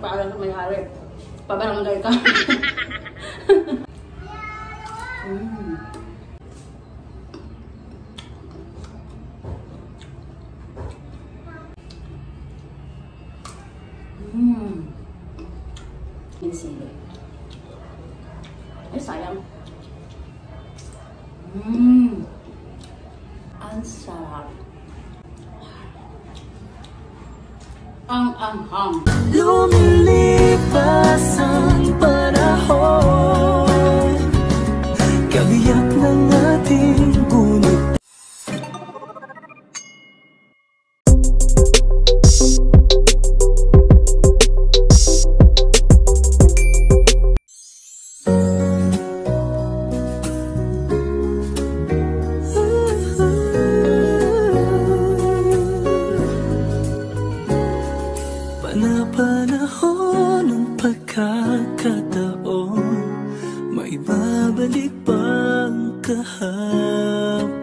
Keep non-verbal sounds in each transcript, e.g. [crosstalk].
paalam sa may-ari, pabarangay ka. mm. Mm. Yung sili. Ay, sayang. Mmm. Ang anghang. Lumilipas ang panahon Panapanahon ng pagkakataon May babalik bang kahapon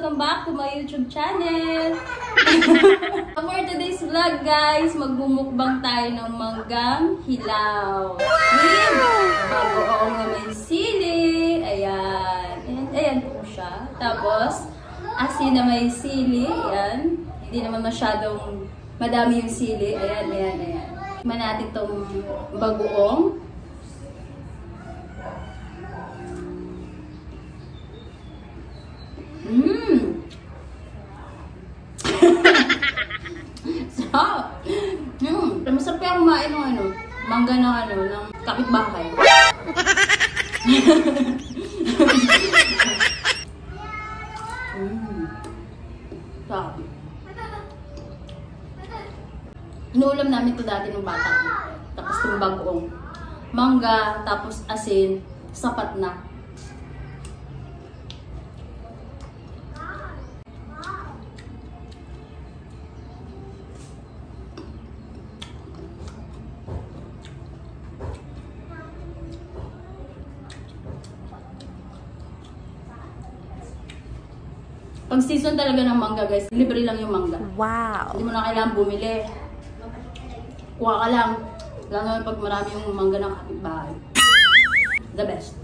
Welcome back to my YouTube channel! [laughs] For today's vlog guys, magbumukbang tayo ng manggang hilaw. With bagoong na may sili. Ayan. Ayan, ayan po siya. Tapos, asin na may sili. Ayan. Hindi naman masyadong madami yung sili. Ayan, ayan, ayan. Tikman natin tong bagoong. Kaya kumain ng ano, mangga ng ano, ng kapitbahay. mm. Sarap. Inuulam namin to dati nung bata. ko. Tapos yung bagoong. Mangga, tapos asin, sapat na. Pag season talaga ng mangga guys, libre lang yung mangga. Wow. Hindi mo na kailangan bumili. Kuha ka lang. Lalo na pag marami yung mangga ng kapitbahay. The best.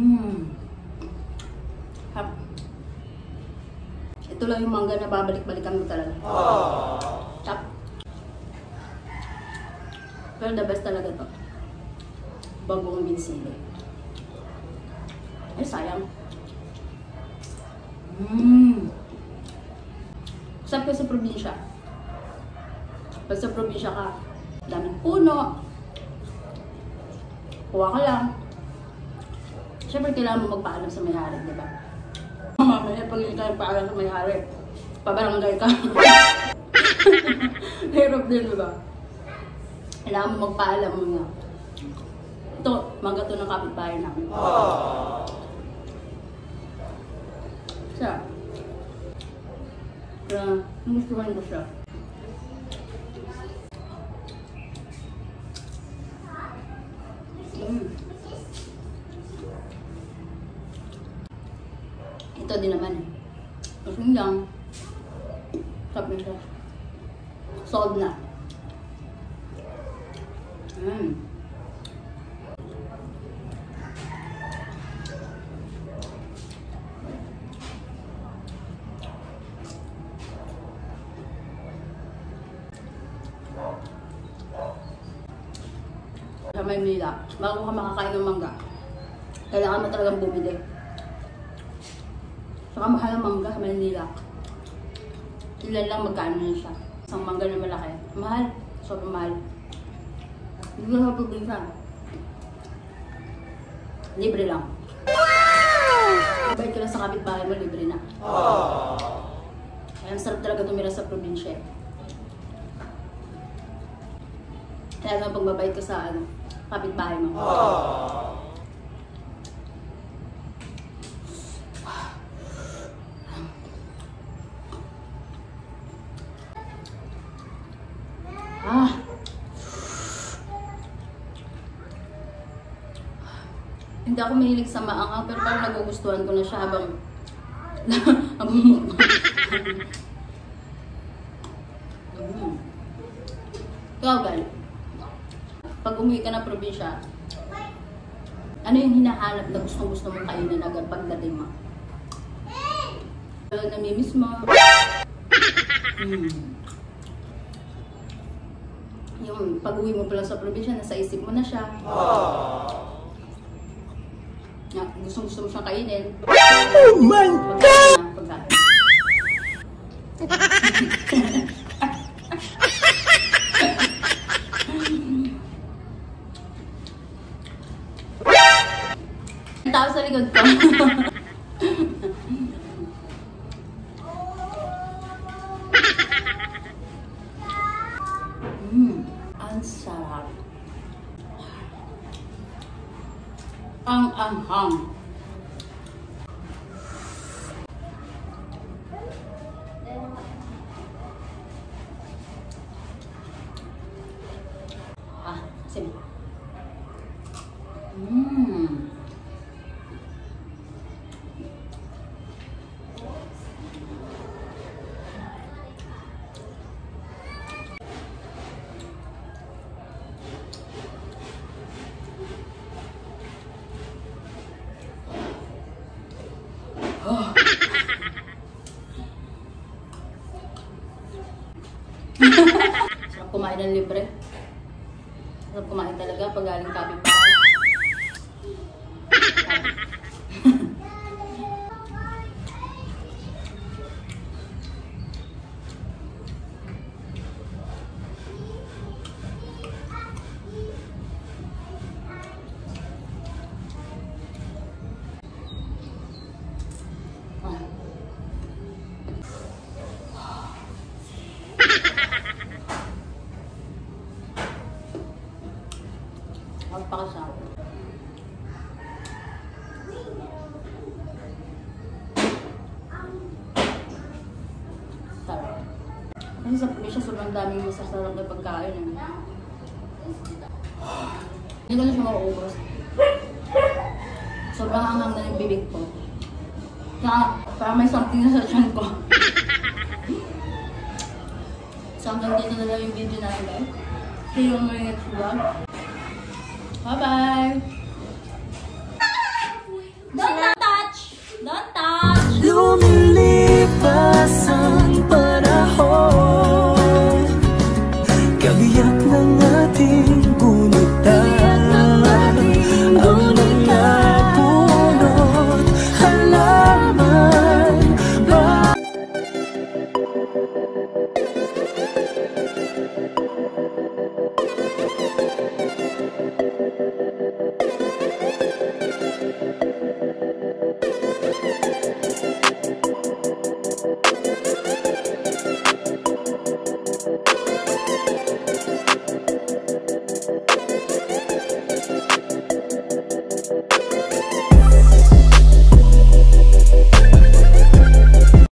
Mmm. Hap. Ito lang yung mangga na babalik-balikan mo talaga. Tap. Pero the best talaga to. Bagong binsili. Ay, sayang. Mmm. Sarap ka sa probinsya. Pag sa probinsya ka, daming puno. Kuha ka lang. Siyempre, kailangan mo magpaalam sa may-ari, di ba? Mamaya, pag hindi tayo paalam sa may-ari, pabarangay ka. [laughs] Hirap din, di ba? Kailangan mo magpaalam mo nga. Ito, mangga to ng kapitbahay namin. Siya. Kaya, nagustuhan ko siya. Mm. Ito din naman eh. Kasi lang. Sabi siya. Sold na. Mm. Sa Maynila, bago ka makakain ng mangga, kailangan mo talagang bumili. Saka mahal ang mangga sa Maynila. Ilan lang magkano na siya. Isang mangga na malaki. Mahal. Sobrang mahal. Hindi ko sa probinsya. Libre lang. Kabait ka lang sa kapitbahay mo, libre na. Kaya ang sarap talaga tumira sa probinsya. Kaya nga pagbabait ka sa ano, kapitbahay mo. Ah. Hindi ako mahilig sa maanghang pero parang nagugustuhan ko na siya habang [laughs] habang mukbang. Ikaw, Gal. Pag umuwi ka ng probinsya, ano yung hinahanap na gustong gusto mong kainin agad pagdating mo? Uh, namimiss mo. Mm. Yung pag-uwi mo pala sa probinsya, nasa isip mo na siya. Na, gusto gusto mo siyang kainin. Oh my God! Pagkain. [laughs] [laughs] Ang tao sa likod ko. [laughs] ng libre. Sarap kumain talaga pag galing kapitbahay. Ah. Kasi sa probinsya, sobrang daming masasarap na pagkain. Eh. Hindi ko na siya mauubos. Sobrang hanghang na yung bibig ko. Kaya parang may something na sa tiyan ko. so hanggang dito na lang yung video natin. See you on my next vlog. Bye-bye!